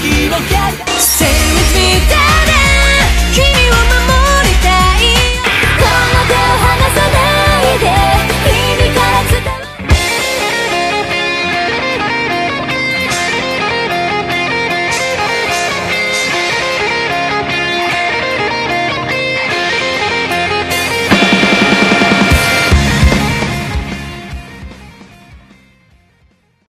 月をゲ